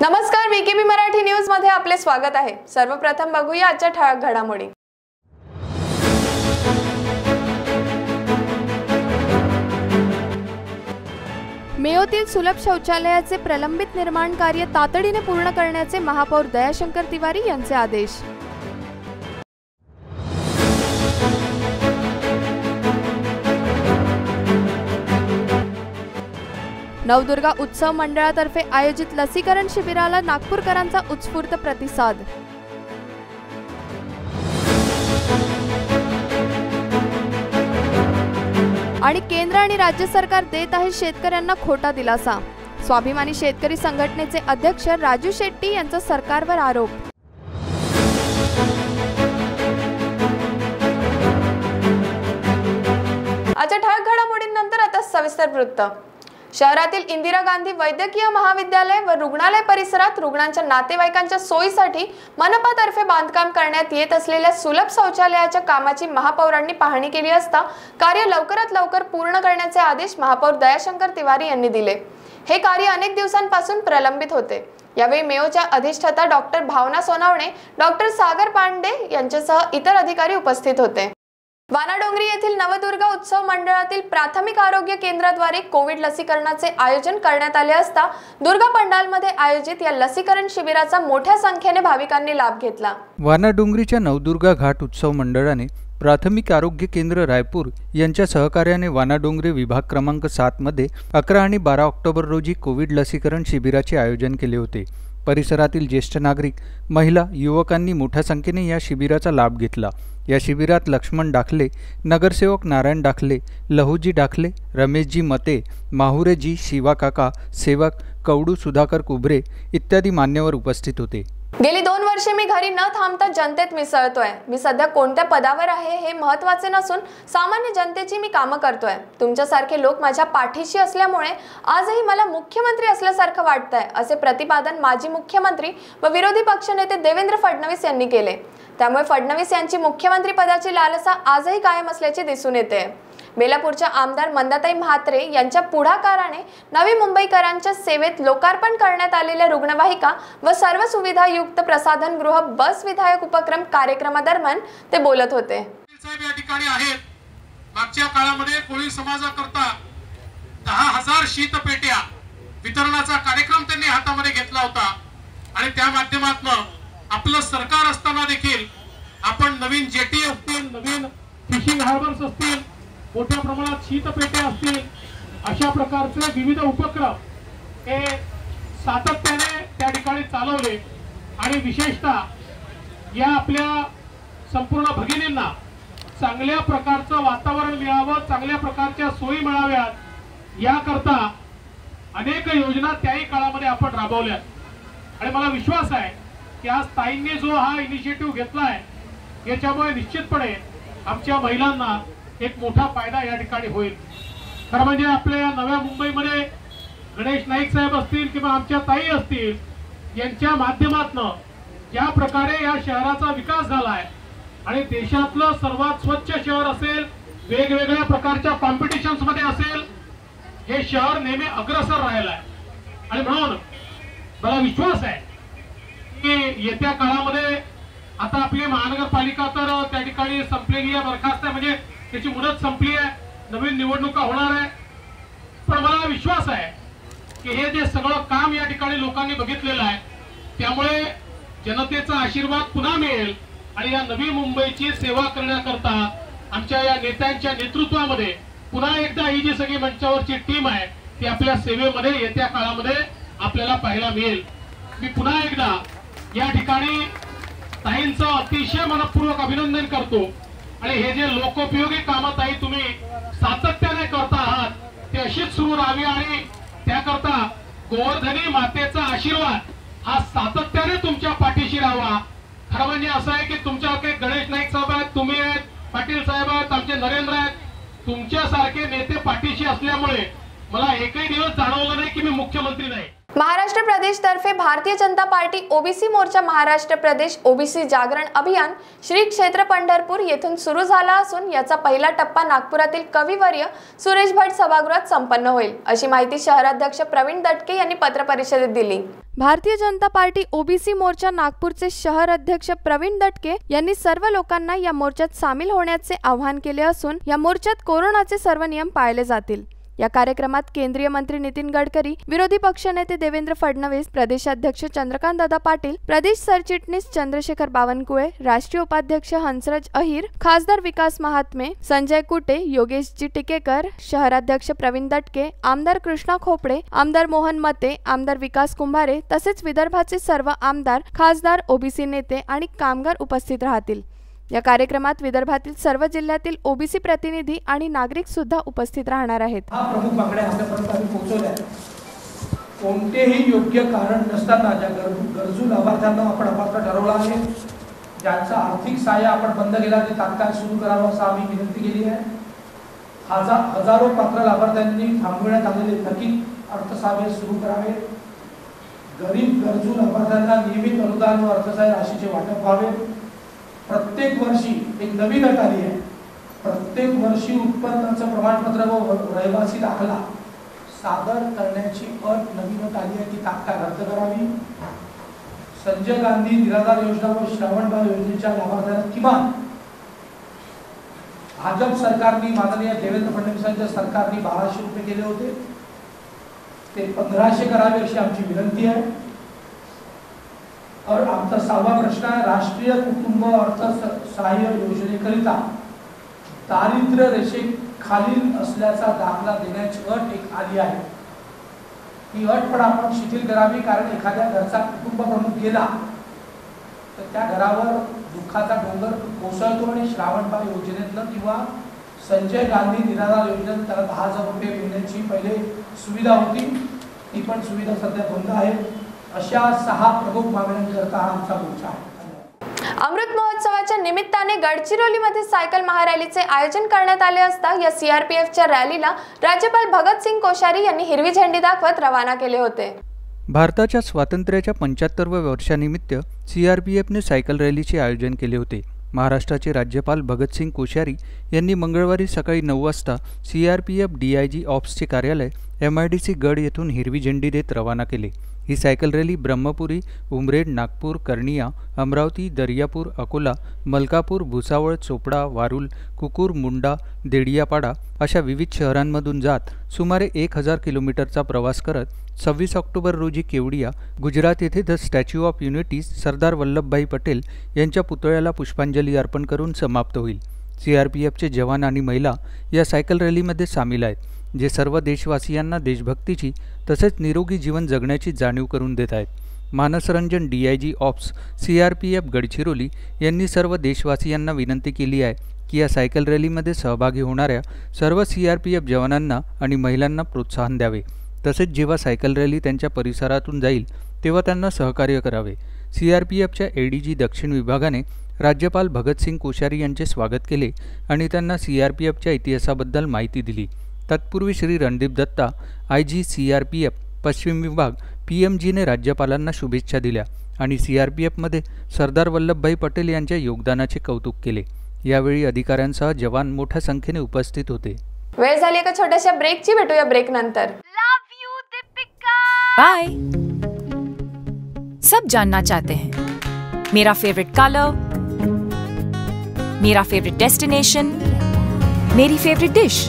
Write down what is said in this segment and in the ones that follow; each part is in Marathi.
नमस्कार बीकेबी मराठी न्यूजमध्ये आपले स्वागत आहे. सर्वप्रथम बघूया आजच्या ठळक घडामोडी. मेयोतील सुलभ शौचालयाचे प्रलंबित निर्माण कार्य तातडीने पूर्ण करण्याचे महापौर दयाशंकर तिवारी यांचे आदेश. नवदुर्गा उत्सव मंडळातर्फे आयोजित लसीकरण शिबिराला नागपूरकरांचा उत्स्फूर्त प्रतिसाद. आणि केंद्र आणि राज्य सरकार देत आहे शेतकऱ्यांना खोटा दिलासा. स्वाभिमानी शेतकरी संघटनेचे अध्यक्ष राजू शेट्टी यांचा सरकारवर आरोप. आजच्या ठळक घडामोडींनंतर आता सविस्तर वृत्त. शहरातील इंदिरा गांधी वैद्यकीय महाविद्यालय व रुग्णालय परिसरात रुग्णांच्या नातेवाईकांच्या सोयीसाठी मनपातर्फे बांधकाम करण्यात येत असलेल्या सुलभ शौचालयाच्या कामाची महापौरांनी पाहणी केली असता कार्य लवकरात लवकर पूर्ण करण्याचे आदेश महापौर दयाशंकर तिवारी यांनी दिले. हे कार्य अनेक दिवसांपासून प्रलंबित होते. यावेळी मेयोच्या अधिष्ठाता डॉक्टर भावना सोनावणे डॉक्टर सागर पांडे यांच्यासह इतर अधिकारी उपस्थित होते. वानाडोंगरी येथील नवदुर्गा उत्सव मंडळातील प्राथमिक आरोग्य केंद्राद्वारे कोविड लसीकरणाचे आयोजन करण्यात आले असता दुर्गा पंडालमध्ये आयोजित या लसीकरण शिबिराचा मोठ्या संख्येने भाविकांनी लाभ घेतला. वानाडोंगरीच्या नवदुर्गा घाट उत्सव मंडळाने प्राथमिक आरोग्य केंद्र रायपूर यांच्या सहकार्याने वानाडोंगरी विभाग क्रमांक सातमध्ये अकरा आणि बारा ऑक्टोबर रोजी कोविड लसीकरण शिबिराचे आयोजन केले होते. परिसरातील ज्येष्ठ नागरिक महिला युवकांनी मोठ्या संख्येने या शिबिराचा लाभ घेतला. या शिबिरात लक्ष्मण डाखले नगरसेवक नारायण डाखले लहूजी डाखले रमेशजी मते माहुरेजी शिवाकाका सेवक कवडू सुधाकर कुबरे इत्यादी मान्यवर उपस्थित होते. गेली दोन वर्षे मी घरी न थांबता जनतेत मिसळतोय. मी सध्या कोणत्या पदावर आहे हे महत्त्वाचे नसून सामान्य जनतेची मी कामं करतोय. तुमच्यासारखे लोक माझ्या पाठीशी असल्यामुळे आजही मला मुख्यमंत्री असल्यासारखं वाटतंय असे प्रतिपादन माजी मुख्यमंत्री व विरोधी पक्षनेते देवेंद्र फडणवीस यांनी केले. त्यामुळे फडणवीस यांची मुख्यमंत्री पदाची लालसा आजही कायम असल्याचे दिसून येते. बेलापूरच्या आमदार मंदाताई म्हात्रे यांच्या पुढाकाराने नवी मुंबईकरांच्या सेवेत लोकार्पण करण्यात आलेल्या रुग्णवाहिका व सर्व सुविधायुक्त प्रसाधनगृह बस विधायक उपक्रम कार्यक्रमादरम्यान ते बोलत होते. या ठिकाणी आहेत. मागच्या काळामध्ये कोळी समाजाकरता दहा हजार शीतपेट्या वितरणाचा कार्यक्रम त्यांनी हातामध्ये घेतला होता. आणि त्या माध्यमातून आपलं सरकार असताना देखील आपण नवीन जेटी असतील नवीन फिशिंग हार्बर्स असतील मोठ्या प्रमाणात शीतपेट्या असतील अशा प्रकारचे विविध उपक्रम हे सातत्याने त्या ठिकाणी चालवले. आणि विशेषतः या आपल्या संपूर्ण भगिनींना चांगल्या प्रकारचं वातावरण मिळावं चांगल्या प्रकारच्या सोयी मिळाव्यात याकरता अनेक योजना त्याही काळामध्ये आपण राबवल्या आणि मला विश्वास आहे त्या ताईंनी जो हा इनिशिएटिव्ह घेतलाय याच्यामुळे निश्चितपणे आमच्या महिलांना एक मोठा फायदा या ठिकाणी होईल. खरं म्हणजे आपल्या नव्या मुंबईमध्ये गणेश नाईक साहेब असतील किंवा आमच्या ताई असतील यांच्या माध्यमातनं ज्या प्रकारे या शहराचा विकास झालाय. आणि देशातलं सर्वात स्वच्छ शहर असेल वेगवेगळ्या प्रकारच्या कॉम्पिटिशन्समध्ये असेल हे शहर नेहमी अग्रसर राहिलं आहे आणि म्हणून मला विश्वास आहे की येत्या काळामध्ये आता आपली महानगरपालिका तर त्या ठिकाणी संपलेली आहे बरखास्त आहे. म्हणजे त्याची मुदत संपली आहे नवीन निवडणुका होणार आहे. पण मला विश्वास आहे की हे जे सगळं काम या ठिकाणी लोकांनी बघितलेलं आहे त्यामुळे जनतेचा आशीर्वाद पुन्हा मिळेल आणि या नवी मुंबईची सेवा करण्याकरता आमच्या या नेत्यांच्या नेतृत्वामध्ये पुन्हा एकदा ही जी सगळी मंचावरची टीम आहे ती आपल्या सेवेमध्ये येत्या काळामध्ये आपल्याला पाहायला मिळेल. मी पुन्हा एकदा या ठिकाणी ताईंचं अतिशय मनपूर्वक अभिनंदन करतो. आणि हे जे लोकोपयोगी कामं ताई तुम्ही सातत्याने करता आहात ते अशीच सुरू राहावी आणि त्याकरता गोवर्धनी मातेचा आशीर्वाद हा सातत्याने तुमच्या पाठीशी राहावा. खरं म्हणजे असं आहे की तुमच्या काही गणेश नाईक साहेब आहेत तुम्ही आहेत पाटील साहेब आहेत आमचे नरेंद्र आहेत तुमच्यासारखे नेते पाठीशी असल्यामुळे मला एकही दिवस जाणवलं नाही की मी मुख्यमंत्री नाही. महाराष्ट्र प्रदेश तर्फे भारतीय जनता पार्टी ओबीसी मोर्चा महाराष्ट्र प्रदेश ओबीसी जागरण अभियान श्री क्षेत्र पंढरपूर येथून सुरू झाला असून याचा पहिला टप्पा नागपुरातील कविवर्य सुरेश भट सभागृहात संपन्न होईल अशी माहिती शहराध्यक्ष प्रवीण दटके यांनी पत्रपरिषदेत दिली. भारतीय जनता पार्टी ओबीसी मोर्चा नागपूरचे शहर अध्यक्ष प्रवीण दटके यांनी सर्व लोकांना या मोर्चात सामील होण्याचे आवाहन केले असून या मोर्चात कोरोनाचे सर्व नियम पाळले जातील. या कार्यक्रमात केंद्रीय मंत्री नितीन गडकरी विरोधी पक्षनेते देवेंद्र फडणवीस प्रदेशाध्यक्ष चंद्रकांत दादा पाटील प्रदेश सरचिटणीस चंद्रशेखर बावनकुळे राष्ट्रीय उपाध्यक्ष हंसराज अहिर खासदार विकास महात्मे संजय कुटे योगेशजी टिकेकर शहराध्यक्ष प्रवीण दटके आमदार कृष्णा खोपडे आमदार मोहन मते आमदार विकास कुंभारे तसेच विदर्भाचे सर्व आमदार खासदार ओबीसी नेते आणि कामगार उपस्थित राहतील. या कार्यक्रमात विदर्भातील सर्व जिल्ह्यातील ओबीसी प्रतिनिधी आणि नागरिक सुद्धा उपस्थित राहणार आहेत. हा प्रमुख मागण्या आपल्यापर्यंत आम्ही पोहोचवल्या. कोणतेही योग्य कारण नसताना ज्या गर गरजू लाभार्थ्यांना आपण अपात्र ठरवला आहे ज्यांचा आर्थिक सहाय्य आपण बंद केला ते तात्काळ सुरू करावं असं आम्ही विनंती केली आहे. हजार हजारो पात्र लाभार्थ्यांनी थांबविण्यात आलेले थकीत अर्थसहाय्य सुरू करावे. गरीब गरजू लाभार्थ्यांना नियमित अनुदान व अर्थसहाय्य राशीचे वाटप व्हावे. प्रत्येक वर्षी एक नवीन अट आली आहे. प्रत्येक वर्षी उत्पन्नाचं प्रमाणपत्र व रहिवासी दाखला. सादर करण्याची अट नवीन अट आली आहे ती तात्काळ रद्द करावी. संजय गांधी निराधार योजना व श्रावणबाळ योजनेच्या लाभार्थ्यांना किमान भाजप सरकारने माननीय देवेंद्र फडणवीसांच्या सरकारने बाराशे रुपये केले होते. ते पंधराशे करावे अशी आमची विनंती आहे. और आमचा सहावा प्रश्न आहे राष्ट्रीय कुटुंब अर्थ सहाय्य योजनेकरिता दारिद्र्य रेषेखालील असल्याचा दाखला देण्याची अट एक आली आहे. ही अट पण आपण शिथिल करावी कारण एखाद्या घरचा कुटुंब प्रमुख गेला तर त्या घरावर दुःखाचा डोंगर कोसळतो आणि श्रावणबाळ योजनेतनं किंवा संजय गांधी निराधार योजनेत त्याला दहा हजार रुपये मिळण्याची पहिले सुविधा होती. ती पण सुविधा सध्या बंद आहे. अशा सहा प्रमुख मागण्यांकरता हा आमचा मोर्चा आहे. अमृत महोत्सवाच्या निमित्ताने गडचिरोलीमध्ये सायकल महारॅलीचे आयोजन करण्यात आले असता या सीआरपीएफच्या रॅलीला राज्यपाल भगतसिंग कोश्यारी यांनी हिरवी झेंडी दाखवत रवाना केले होते. भारताच्या स्वातंत्र्याच्या पंच्याहत्तरव्या वर्षानिमित्त सी आर पी एफने सायकल रॅलीचे आयोजन केले होते. महाराष्ट्राचे राज्यपाल भगतसिंग कोश्यारी यांनी मंगळवारी सकाळी नऊ वाजता C R P F D I G ऑप्सचे कार्यालय एम आय डी सी गड येथून हिरवी झेंडी देत रवाना केले. ही cycle rally Brahmapuri Umred Nagpur कर्णिया Amravati Daryapur Akola Malkapur Bhusawal Chopda Warul Kukurmunda देडियापाडा अशा विविध शहरांमधून जात सुमारे एक हजार किलोमीटरचा प्रवास करत सव्वीस ऑक्टोबर रोजी केवडिया गुजरात येथे the statue of unity Sardar Vallabhbhai Patel यांच्या पुतळ्याला पुष्पांजली अर्पण करून समाप्त होईल. सी आर पी एफचे जवान आणि महिला या सायकल रॅलीमध्ये सामील आहेत. जे सर्व देशवासियांना देशभक्तीची तसेच निरोगी जीवन जगण्याची जाणीव करून देत आहेत. Manasranjan D I G ops C R P F Gadchiroli यांनी सर्व देशवासियांना विनंती केली आहे की या सायकल रॅलीमध्ये सहभागी होणाऱ्या सर्व सी आर पी एफ जवानांना आणि महिलांना प्रोत्साहन द्यावे. तसेच जेव्हा सायकल रॅली त्यांच्या परिसरातून जाईल तेव्हा त्यांना सहकार्य करावे. सी आर पी एफच्या ए डी जी दक्षिण विभागाने राज्यपाल भगतसिंग कोश्यारी यांचे स्वागत केले आणि त्यांना सी आर पी एफच्या इतिहासाबद्दल माहिती दिली. तत्पूर्वी Shri Randeep Datta I G C R P F पश्चिम विभाग पी एम जीने राज्यपालांना शुभेच्छा दिल्या आणि सी आर पी एफमध्ये सरदार वल्लभभाई पटेल यांच्या योगदानाचे कौतुक केले. यावेळी अधिकाऱ्यांसह जवान मोठ्या संख्येने उपस्थित होते. वेळ झाली एका छोट्याशा ब्रेकची भेटूया ब्रेक नंतर. बाय सब जानना चाहते हैं। मेरा फेवरेट कलर मेरा फेवरेट डेस्टिनेशन मेरी favourite dish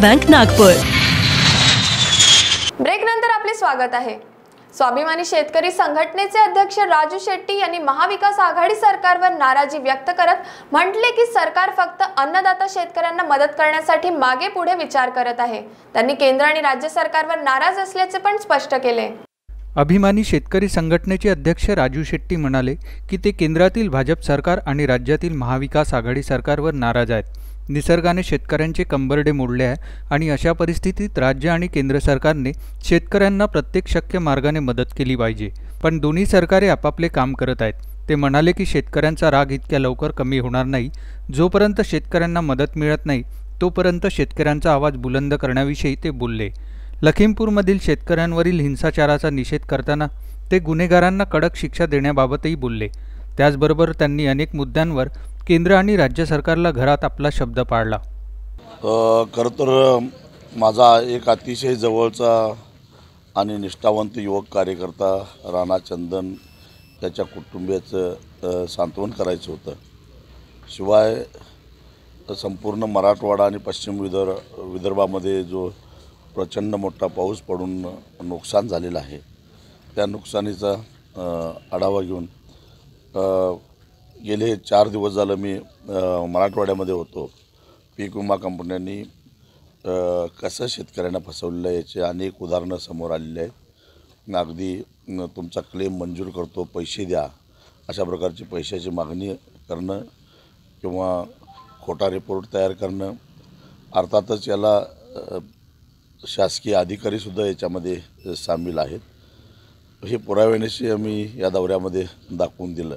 bank Nagpur break नंतर आपले स्वागत आहे. स्वाभिमानी शेतकरी संघटनेचे अध्यक्ष राजू शेट्टी यांनी महाविकास आघाडी सरकारवर नाराजी व्यक्त करत म्हटले की सरकार फक्त अन्नदाता शेतकऱ्यांना मदत करण्यासाठी मागे पुढे विचार करत आहे. त्यांनी केंद्र आणि राज्य सरकारवर नाराज असल्याचे पण स्पष्ट केले. अभिमानी शेतकरी संघटनेचे अध्यक्ष राजू शेट्टी म्हणाले की ते केंद्रातील भाजप सरकार आणि राज्यातील महाविकास आघाडी सरकारवर नाराज आहेत. निसर्गाने शेतकऱ्यांचे कंबरडे मोडले आहे आणि अशा परिस्थितीत राज्य आणि केंद्र सरकारने शेतकऱ्यांना प्रत्येक शक्य मार्गाने मदत केली पाहिजे. पण दोन्ही सरकारे आपापले काम करत आहेत. ते म्हणाले की शेतकऱ्यांचा राग इतक्या लवकर कमी होणार नाही. जोपर्यंत शेतकऱ्यांना मदत मिळत नाही तोपर्यंत शेतकऱ्यांचा आवाज बुलंद करण्याविषयी ते बोलले. लखीमपूरमधील शेतकऱ्यांवरील हिंसाचाराचा निषेध करताना ते गुन्हेगारांना कडक शिक्षा देण्याबाबतही बोलले. त्याचबरोबर त्यांनी अनेक मुद्द्यांवर केंद्र आणि राज्य सरकारला घरात आपला शब्द पाळला. खरं तर माझा एक अतिशय जवळचा आणि निष्ठावंत युवक कार्यकर्ता राणा चंदन त्याच्या कुटुंबियाचं सांत्वन करायचं होतं. शिवाय संपूर्ण मराठवाडा आणि पश्चिम विदर्भ विदर्भामध्ये जो प्रचंड मोठा पाऊस पडून नुकसान झालेलं आहे त्या नुकसानीचा आढावा घेऊन गेले चार दिवस झालं मी मराठवाड्यामध्ये होतो. पीक विमा कंपन्यांनी कसं शेतकऱ्यांना फसवलेलं आहे याचे अनेक उदाहरणं समोर आलेले आहेत. अगदी तुमचा क्लेम मंजूर करतो पैसे द्या अशा प्रकारची पैशाची मागणी करणं किंवा खोटा रिपोर्ट तयार करणं. अर्थातच याला शासकीय अधिकारीसुद्धा याच्यामध्ये सामील आहेत. हे पुराव्यानेशी आम्ही या दौऱ्यामध्ये दाखवून दिलं.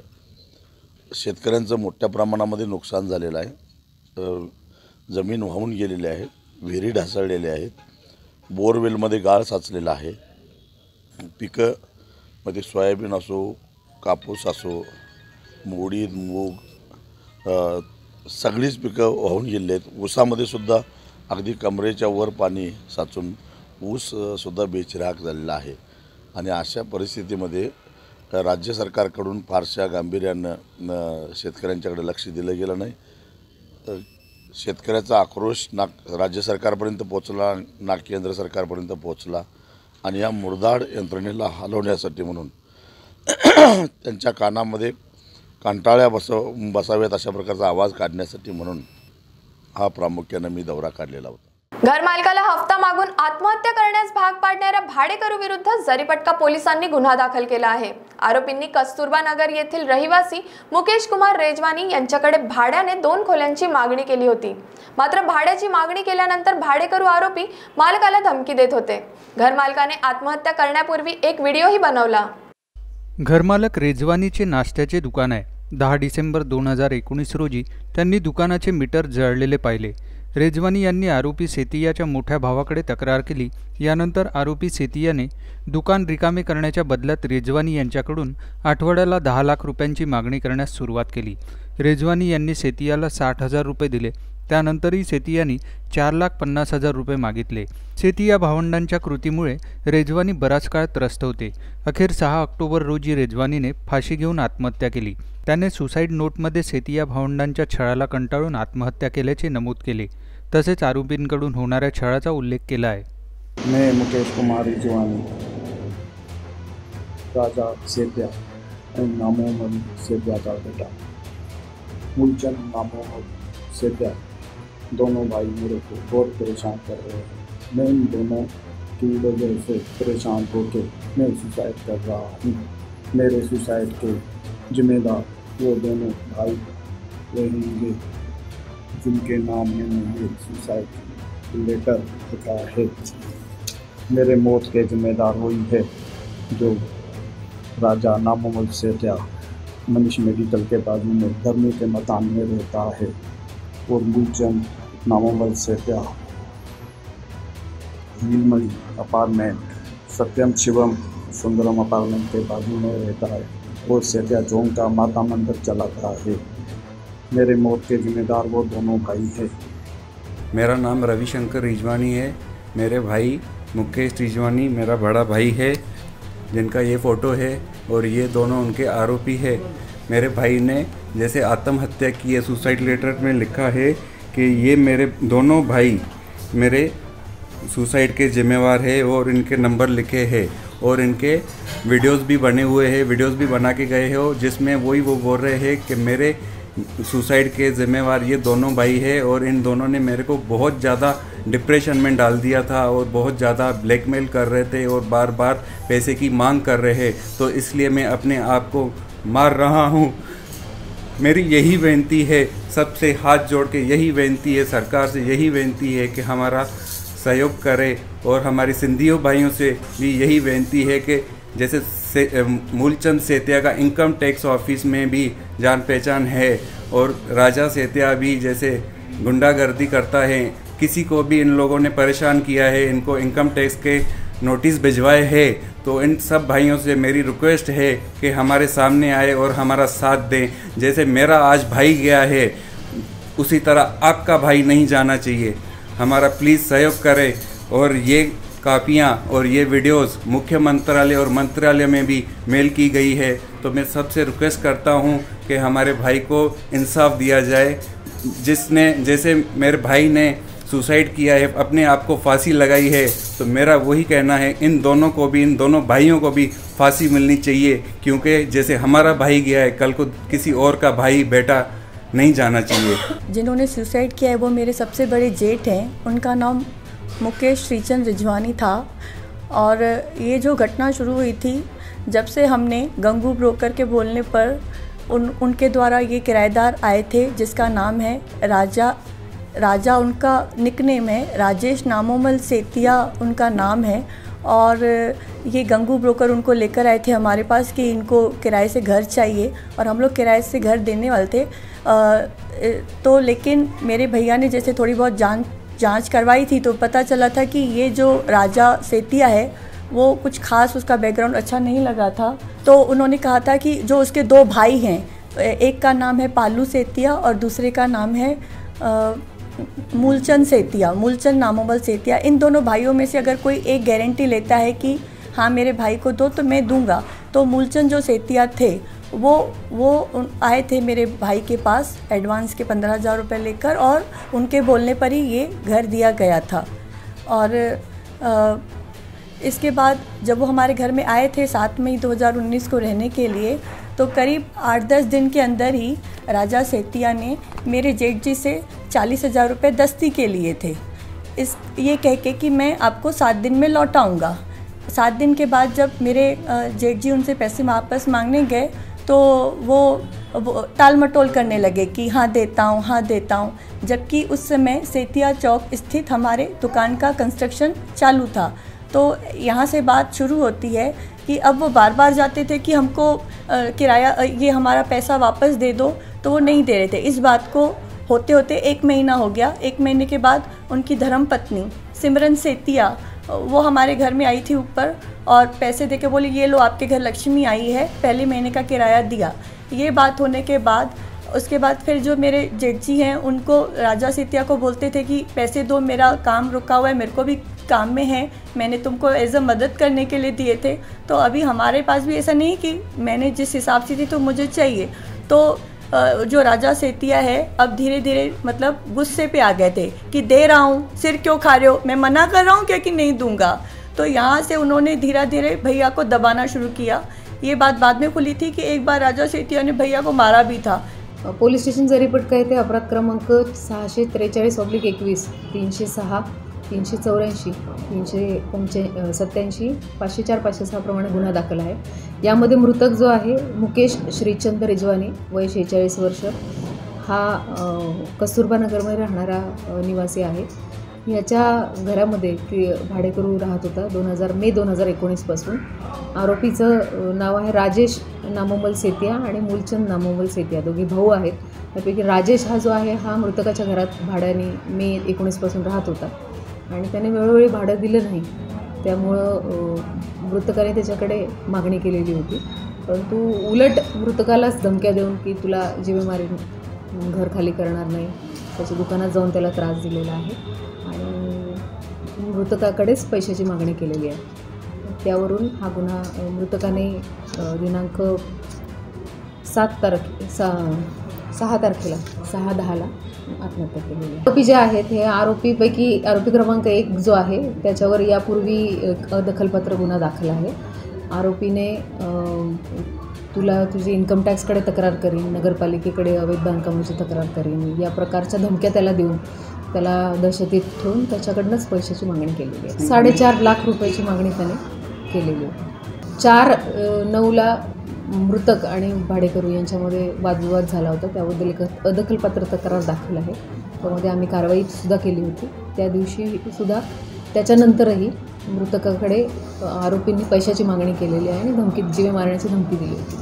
शेतकऱ्यांचं मोठ्या प्रमाणामध्ये नुकसान झालेलं आहे. जमीन वाहून गेलेली आहे विहिरी ढासळलेल्या आहेत बोरवेलमध्ये गाळ साचलेला आहे. पिकं मध्ये सोयाबीन असो कापूस असो मोडी मूग सगळीच पिकं वाहून गेली आहेत. ऊसामध्ये सुद्धा अगदी कमरेच्या वर पाणी साचून ऊससुद्धा अ, बेचिराग झालेला आहे. आणि अशा परिस्थितीमध्ये राज्य सरकारकडून फारशा गांभीर्यानं शेतकऱ्यांच्याकडे लक्ष दिलं गेलं नाही. शेतकऱ्याचा आक्रोश ना राज्य सरकारपर्यंत पोचला ना केंद्र सरकारपर्यंत पोचला आणि या मुरदाड यंत्रणेला हलवण्यासाठी म्हणून त्यांच्या कानामध्ये कंटाळ्या बसव बसाव्यात अशा प्रकारचा आवाज काढण्यासाठी म्हणून हा प्रामुख्यानं मी दौरा काढलेला होता. घरमालकाला हप्ता मागून आत्महत्या करण्यास भाग पाडणाऱ्या भाडेकरू विरुद्ध जरीपटका पोलिसांनी गुन्हा दाखल केला आहे. आरोपींनी कस्तुरबा नगर येथील रहिवासी मुकेश कुमार रेजवानी यांच्याकडे भाड्याने दोन खोल्यांची मागणी केली होती. मात्र भाड्याची मागणी केल्यानंतर भाडेकरू आरोपी मालकाला धमकी देत होते. घरमालकाने आत्महत्या करण्यापूर्वी एक व्हिडिओही बनवला. घरमालक रेजवानीचे नाश्त्याचे दुकान आहे. दहा डिसेंबर दोन हजार एकोणीस रोजी त्यांनी दुकानाचे मीटर जळलेले पाहिले. रेजवानी यांनी आरोपी सेतियाच्या मोठ्या भावाकडे तक्रार केली. यानंतर आरोपी सेतियाने दुकान रिकामे करण्याच्या बदल्यात रेजवानी यांच्याकडून आठवड्याला दहा लाख रुपयांची मागणी करण्यास सुरुवात केली. रेजवानी यांनी सेतियाला साठ हजार रुपये दिले. त्यानंतरही सेतियानी चार लाख पन्नास हजार रुपये मागितले. सेतिया भावंडांच्या कृतीमुळे रेजवानी बराच काळ त्रस्त होते. अखेर सहा ऑक्टोबर रोजी रेजवानीने फाशी घेऊन आत्महत्या केली. त्याने सुसाईड नोटमध्ये सेतिया भावंडांच्या छळाला कंटाळून आत्महत्या केल्याचे नमूद केले. तसेच आरोपींकडून होणाऱ्या छळाचा उल्लेख केला आहे. मे मुकेश कुमार रिजवानी राजा सेत्या नामोहन सेत्या बेटा. मूलचंद नामोहन सेद्या दोनों भाई मेरे को बहुत परेशान कर रहे हैं। मैं इन दोनों की वजह से परेशान होकर मैं सुसाइड कर रहा हूँ। मेरे सुसाइड के जिम्मेदार वो दोनों भाई रहेंगे, जिनके नाम में मैंने सुसाइड लेटर लिखा है। मेरे मौत के जिम्मेदार वही है जो राजा नामोमल सेठिया मनीष मेडिकल के बाजू में धर्मी के मकान में रहता है और मूलचंद नामोमल सेठिया नीलमणि अपार्टमेंट, सत्यम शिवम, सुंदरम अपार्टमेंट के बाजू में रहता है वो सेठिया जोन का माता मंदिर चलाता है। मेरे मौत के जिम्मेदार वो दोनों भाई है। मेरा नाम रविशंकर रिजवानी है। मेरे भाई मुकेश रिजवानी, मेरा बड़ा भाई है, जिनका ये फ़ोटो है और ये दोनों उनके आरोपी है। मेरे भाई ने जैसे आत्महत्या की है सुसाइड लेटर में लिखा है कि ये मेरे दोनों भाई मेरे सुसाइड के जिम्मेवार है और इनके नंबर लिखे हैं और इनके वीडियोस भी बने हुए हैं, वीडियोस भी बना के गए हो जिसमें वही वो बोल रहे हैं कि मेरे सुसाइड के ज़िम्मेवार ये दोनों भाई है और इन दोनों ने मेरे को बहुत ज़्यादा डिप्रेशन में डाल दिया था और बहुत ज़्यादा ब्लैकमेल कर रहे थे और बार बार पैसे की मांग कर रहे हैं। तो इसलिए मैं अपने आप को मार रहा हूँ। मेरी यही बेनती है सबसे हाथ जोड़ के यही बेनती है सरकार से यही बेनती है कि हमारा सहयोग करे और हमारी सिंधियों भाइयों से भी यही बेनती है कि जैसे से, मूलचंद सेतिया का इनकम टैक्स ऑफ़िस में भी जान पहचान है और राजा सेतिया भी जैसे गुंडागर्दी करता है किसी को भी इन लोगों ने परेशान किया है इनको इनकम टैक्स के नोटिस भिजवाए हैं तो इन सब भाइयों से मेरी रिक्वेस्ट है कि हमारे सामने आए और हमारा साथ दें। जैसे मेरा आज भाई गया है, उसी तरह आपका भाई नहीं जाना चाहिए। हमारा प्लीज़ सहयोग करें और ये कापियाँ और ये वीडियोस मुख्य मंत्रालय और मंत्रालय में भी मेल की गई है। तो मैं सबसे रिक्वेस्ट करता हूँ कि हमारे भाई को इंसाफ दिया जाए। जिसने, जैसे मेरे भाई ने सुसाइड किया है, अपने आप को फांसी लगाई है तो मेरा वही कहना है, इन दोनों को भी, इन दोनों भाइयों को भी फांसी मिलनी चाहिए, क्योंकि जैसे हमारा भाई गया है, कल को किसी और का भाई, बेटा नहीं जाना चाहिए। जिन्होंने सुसाइड किया है, वो मेरे सबसे बड़े जेठ हैं। उनका नाम मुकेश श्रीचंद रिजवानी था। और ये जो घटना शुरू हुई थी, जब से हमने गंगू ब्रोकर के बोलने पर उन, उनके द्वारा ये किराएदार आए थे, जिसका नाम है राजा राजा उनका निकनेम है राजेश नामोमल सेतिया उनका नाम है और ये गंगू ब्रोकर उनको लेकर आए थे हमारे पास कि इनको किराए से घर चाहिए और हम लोग किराए से घर देने वाले थे। अ, तो लेकिन मेरे भैया ने जैसे थोड़ी बहुत जान जाँच करवाई थी तो पता चला था कि ये जो राजा सेतिया है वो कुछ खास उसका बैकग्राउंड अच्छा नहीं लगा था। तो उन्होंने कहा था कि जो उसके दो भाई हैं एक का नाम है पालू सेतिया और दूसरे का नाम है अ, मूलचंद सेतिया मूलचंद नामोबल सेतिया इन दोनों भाइयों में से अगर कोई एक गारंटी लेता है कि हाँ मेरे भाई को दो तो मैं दूँगा। तो मूलचंद जो सेतिया थे वो वो आए थे मेरे भाई के पास एडवांस के पंद्रह हज़ार रुपये लेकर और उनके बोलने पर ही ये घर दिया गया था। और अ, इसके बाद जब वो हमारे घर में आए थे सात मई 2019 को रहने के लिए तो करीब आठ दस दिन के अंदर ही राजा सेतिया ने मेरे जेठ जी से चालीस हज़ार रुपये दस्ती के लिए थे। इस ये कह के कि मैं आपको सात दिन में लौटाऊँगा सात दिन के बाद जब मेरे जेठ जी उनसे पैसे वापस मांगने गए तो वो, वो टाल मटोल करने लगे कि हाँ देता हूँ हाँ देता हूँ। जबकि उस समय सेतिया चौक स्थित हमारे दुकान का कंस्ट्रक्शन चालू था। तो यहाँ से बात शुरू होती है कि अब वो बार बार जाते थे कि हमको किराया ये हमारा पैसा वापस दे दो तो वो नहीं दे रहे थे। इस बात को होते होते एक महीना हो गया। एक महीने के बाद उनकी धर्म पत्नी सिमरन सेतिया वो हमारे घर में आई थी ऊपर और पैसे दे के बोली, ये लो, आपके घर लक्ष्मी आई है, पहले महीने का किराया दिया। ये बात होने के बाद, उसके बाद फिर जो मेरे जेठ जी हैं, उनको राजा सेतिया को बोलते थे कि, पैसे दो, मेरा काम रुका हुआ है, मेरे को भी काम में है, मैंने तुमको एज अ मदद करने के लिए दिए थे तो अभी हमारे पास भी ऐसा नहीं कि मैंने जिस हिसाब से थी तो मुझे चाहिए। तो जो राजा सेतिया है, अब धीरे धीरे मतलब गुस्से पे आ गए थे कि दे रहा हूँ, सिर क्यों खा रहे हो? मैं मना कर रहा हूँ क्या कि नहीं दूँगा? तो यहाँ से उन्होंने धीरे धीरे भैया को दबाना शुरू किया। ये बात बाद में खुली थी कि एक बार राजा सेतिया ने भैया को मारा भी था। पोलीस स्टेशनचा रिपोर्ट काय ते अपराध क्रमांक सहाशे त्रेचाळीस ऑब्लिक एकवीस, तीनशे सहा. तीनशे चौऱ्याऐंशी तीनशे पंच्या सत्याऐंशी पाचशे चार पाचशे सहा प्रमाणे गुन्हा दाखल आहे. यामध्ये मृतक जो आहे मुकेश श्रीचंद रिजवानी वय शेहेचाळीस वर्ष. हा कस्तुरबानगरमध्ये कस्तुरबा नगरमध्ये राहणारा निवासी आहे. याच्या घरामध्ये ती भाडेकरू राहत होता दोन हजार मे दोन हजार एकोणीसपासून आरोपीचं नाव आहे राजेश नामोमल सेतिया आणि मूलचंद नामोमल सेतिया. दोघे भाऊ आहेत. त्यापैकी राजेश हा जो आहे हा मृतकाच्या घरात भाड्याने मे एकोणीसपासून राहत होता. आणि त्याने वेळोवेळी भाडं दिलं नाही. त्यामुळं मृतकाने त्याच्याकडे मागणी केलेली होती. परंतु उलट मृतकालाच धमक्या देऊन की तुला जीवे मारीन घर खाली करणार नाही त्याच्या दुकानात जाऊन त्याला त्रास दिलेला आहे. आणि मृतकाकडेच पैशाची मागणी केलेली आहे. त्यावरून हा गुन्हा मृतकाने दिनांक सात तारखे सा सहा तारखेला सहा दहाला आत्महत्या केलेली आरोपी जे आहेत हे आरोपीपैकी आरोपी क्रमांक एक जो आहे त्याच्यावर यापूर्वी एक अदखलपत्र गुन्हा दाखल आहे. आरोपीने तुला तुझी इन्कम टॅक्सकडे तक्रार करीन नगरपालिकेकडे अवैध बांधकामाची तक्रार करीन या प्रकारच्या धमक्या त्याला देऊन त्याला दहशतीत ठेवून त्याच्याकडनंच पैशाची मागणी केलेली आहे. साडेचार लाख रुपयाची मागणी त्याने केलेली आहे. चार नऊला मृतक आणि भाडेकरू यांच्यामध्ये वादविवाद झाला होता. त्याबद्दल एक अदखलपात्र तक्रार दाखल आहे. त्यामध्ये आम्ही कारवाईसुद्धा केली होती. त्या दिवशी सुद्धा त्याच्यानंतरही मृतकाकडे आरोपींनी पैशाची मागणी केलेली आहे आणि धमकी जीवे मारण्याची धमकी दिली होती.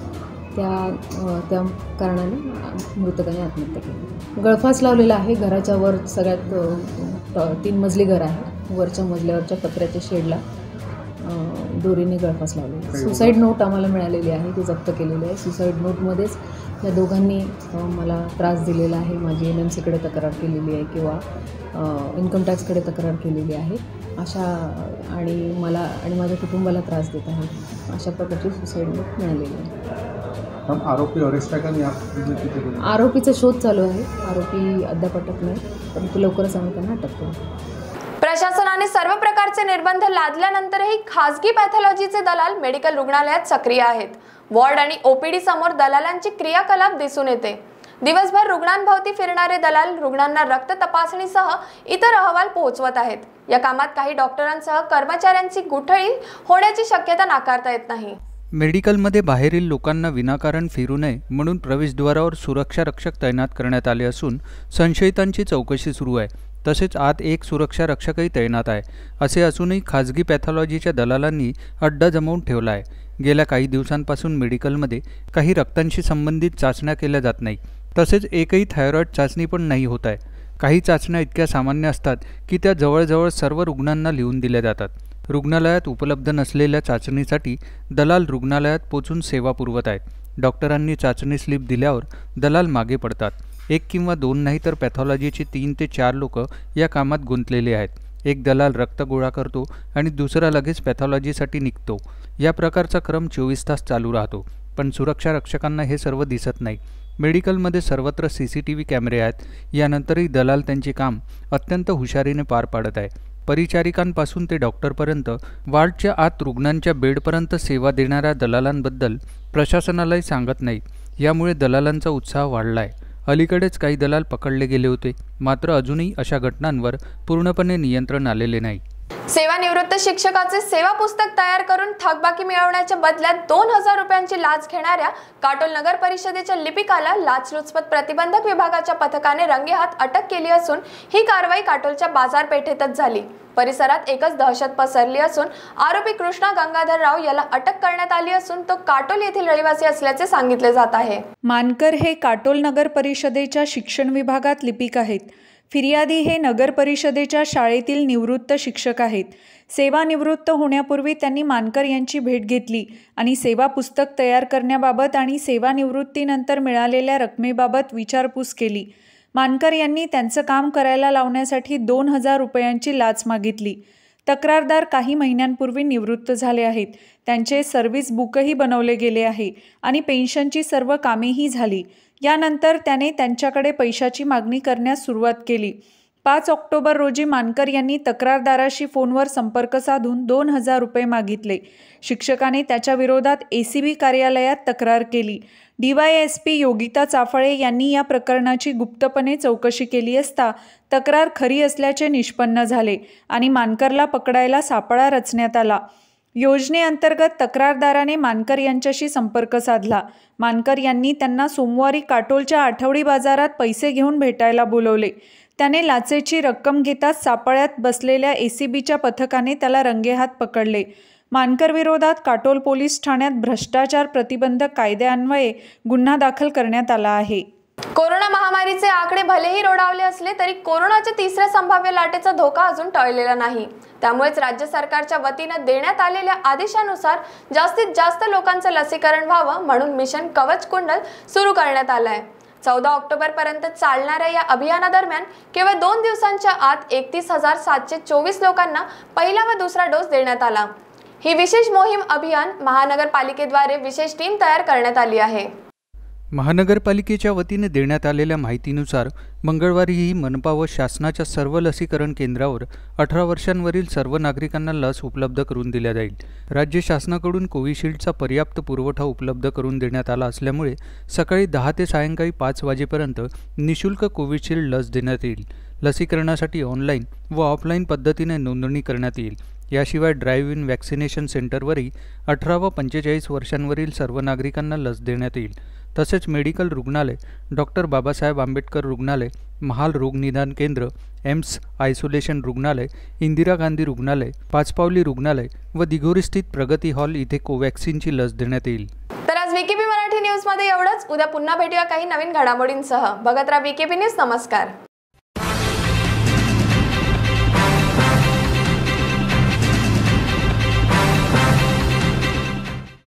त्या त्या कारणाने मृतकाने आत्महत्या केली. गळफास लावलेला आहे. घराच्या वर सगळ्यात तीन मजली घर आहे. वरच्या मजल्यावरच्या पत्र्याच्या शेडला दोरीने गळफास लावलेला आहे. सुसाईड नोट आम्हाला मिळालेली आहे ती जप्त केलेली आहे. सुसाईड नोटमध्येच या दोघांनी मला त्रास दिलेला आहे. माझी एन एम सीकडे तक्रार केलेली आहे किंवा इन्कम टॅक्सकडे तक्रार केलेली आहे. अशा आणि मला आणि माझ्या कुटुंबाला त्रास देत आहे. अशा प्रकारची सुसाईड नोट मिळालेली आहे. आरोपी? आरोपीचा शोध चालू आहे. आरोपी अद्याप अटक नाही. परंतु लवकरच आम्ही त्यांना अटक करू. प्रशासनाने सर्व प्रकारचे निर्बंध लादल्यानंतरही खासगी पॅथॉलॉजीचे दलाल मेडिकल रुग्णालयात सक्रिय आहेत. वॉर्ड आणि ओपीडी समोर दलालांची क्रियाकलाप दिसून येते. दिवसभर रुग्णांभोवती फिरणारे दलाल रुग्णांना रक्त तपासणीसह इतर अहवाल पोहोचवत आहेत. या कामात काही डॉक्टरांसह कर्मचाऱ्यांची गुठळी होण्याची शक्यता नाकारता येत नाही. मेडिकलमध्ये बाहेरील लोकांना विनाकारण फिरू नये म्हणून प्रवेशद्वारावर सुरक्षा रक्षक तैनात करण्यात आले असून संशयितांची चौकशी सुरू आहे. तसेच आत एक सुरक्षा रक्षकही तैनात आहे असे असूनही खाजगी पॅथॉलॉजीच्या दलालांनी अड्डा जमवून ठेवला आहे. गेल्या काही दिवसांपासून मेडिकलमध्ये काही रक्तांशी संबंधित चाचण्या केल्या जात नाही. तसेच एकही थायरॉईड चाचणी पण नाही होत आहे. काही चाचण्या इतक्या सामान्य असतात की त्या जवळजवळ सर्व रुग्णांना लिहून दिल्या जातात. रुग्णालयात उपलब्ध नसलेल्या चाचणीसाठी दलाल रुग्णालयात पोचून सेवा पुरवत आहेत. डॉक्टरांनी चाचणी स्लिप दिल्यावर दलाल मागे पडतात. एक किंवा दोन नाही तर पॅथॉलॉजीचे तीन ते चार लोक या कामात गुंतलेले आहेत. एक दलाल रक्त गोळा करतो आणि दुसरा लगेच पॅथॉलॉजीसाठी निघतो. या प्रकारचा क्रम चोवीस तास चालू राहतो. पण सुरक्षा रक्षकांना हे सर्व दिसत नाही. मेडिकलमध्ये सर्वत्र सी सी टी व्ही कॅमेरे आहेत. यानंतरही दलाल त्यांचे काम अत्यंत हुशारीने पार पाडत आहे. परिचारिकांपासून ते डॉक्टरपर्यंत वार्डच्या आत रुग्णांच्या बेडपर्यंत सेवा देणाऱ्या दलालांबद्दल प्रशासनालाही सांगत नाही. यामुळे दलालांचा उत्साह वाढला आहे अलीकडेच काही दलाल पकडले गेले होते. मात्र अजूनही अशा घटनांवर पूर्णपणे नियंत्रण आलेले नाही. सेवानिवृत्त शिक्षकाचे सेवा पुस्तक तयार करून थकबाकी मिळवण्याच्या बदल्यात दोन हजार रुपयांची लाच घेणाऱ्या काटोल नगर परिषदेच्या लिपिकाला लाचलुचपत प्रतिबंधक विभागाच्या पथकाने रंगेहात अटक केली असून ही कारवाई काटोलच्या बाजारपेठेतच झाली. परिसरात एकच दहशत पसरली असून आरोपी कृष्णा गंगाधर राव याला अटक करण्यात आली असून तो काटोल येथील रहिवासी असल्याचे सांगितले जात आहे. मानकर हे काटोल नगर परिषदेच्या शिक्षण विभागात लिपिक आहेत. फिर्यादी हे नगर परिषदेच्या शाळेतील निवृत्त शिक्षक आहेत. सेवानिवृत्त होण्यापूर्वी त्यांनी मानकर यांची भेट घेतली आणि सेवा पुस्तक तयार करण्याबाबत आणि सेवानिवृत्तीनंतर मिळालेल्या रकमेबाबत विचारपूस केली. मानकर यांनी त्यांचं काम करायला लावण्यासाठी दोन हजार रुपयांची लाच मागितली. तक्रारदार काही महिन्यांपूर्वी निवृत्त झाले आहेत. त्यांचे सर्व्हिस बुकही बनवले गेले आहे आणि पेन्शनची सर्व कामेही झाली. यानंतर त्याने त्यांच्याकडे पैशाची मागणी करण्यास सुरुवात केली. पाच ऑक्टोबर रोजी मानकर यांनी तक्रारदाराशी फोनवर संपर्क साधून दोन हजार रुपये मागितले. शिक्षकाने त्याच्या विरोधात ए सी बी कार्यालयात तक्रार केली. D Y S P Yogita Chaphale यांनी या प्रकरणाची गुप्तपणे चौकशी केली असता तक्रार खरी असल्याचे निष्पन्न झाले आणि मानकरला पकडायला सापळा रचण्यात आला. योजनेअंतर्गत तक्रारदाराने मानकर यांच्याशी संपर्क साधला. मानकर यांनी त्यांना सोमवारी काटोलच्या आठवडी बाजारात पैसे घेऊन भेटायला बोलवले. त्याने लाचेची रक्कम घेताच सापळ्यात बसलेल्या ए सी बीच्या पथकाने त्याला रंगेहात पकडले. मानकर विरोधात काटोल पोलीस ठाण्यात भ्रष्टाचार प्रतिबंधक कायद्यान्वये गुन्हा दाखल करण्यात आला आहे. कोरोना महामारीचे आकडे भलेही रोडावले असले तरी कोरोनाच्या तिसऱ्या संभाव्य लाटेचा धोका अजून टळलेला नाही. त्यामुळेच राज्य सरकारच्या वतीनं देण्यात आलेल्या आदेशानुसार जास्तीत जास्त लोकांचं लसीकरण व्हावं म्हणून मिशन कवच कुंडल सुरू करण्यात आलं आहे चौदा ऑक्टोबर पर्यंत चालणाऱ्या या अभियानादरम्यान केवळ दोन दिवसांच्या आत एकतीस हजार सातशे चोवीस लोकांना पहिला व दुसरा डोस देण्यात आला. ही विशेष मोहीम अभियान महानगरपालिकेद्वारे विशेष टीम तयार करण्यात आली आहे. महानगरपालिकेच्या वतीने देण्यात आलेल्या माहितीनुसार मंगळवारीही मनपा व शासनाच्या सर्व लसीकरण केंद्रावर अठरा वर्षांवरील सर्व नागरिकांना लस उपलब्ध करून दिल्या जाईल. राज्य शासनाकडून कोविशिल्डचा पर्याप्त पुरवठा उपलब्ध करून देण्यात आला असल्यामुळे सकाळी दहा ते सायंकाळी पाच वाजेपर्यंत निशुल्क कोविशिल्ड लस देण्यात येईल. लसीकरणासाठी ऑनलाईन व ऑफलाईन पद्धतीने नोंदणी करण्यात येईल. याशिवाय ड्राईव्ह इन व्हॅक्सिनेशन सेंटरवरही अठरा व पंचेचाळीस वर्षांवरील सर्व नागरिकांना लस देण्यात येईल. तसेच मेडिकल रुग्णालय डॉक्टर बाबासाहेब आंबेडकर रुग्णालय महाल रोगनिदान केंद्र एम्स आयसोलेशन रुग्णालय इंदिरा गांधी रुग्णालय पाचपावली रुग्णालय व दिघोरीस्थित प्रगती हॉल इथे कोवॅक्सिनची लस देण्यात येईल. तर आज विकेपी मराठी न्यूजमध्ये एवढंच. उद्या पुन्हा भेटूया काही नवीन घडामोडींसह. बघत राहा विकेपी न्यूज. नमस्कार.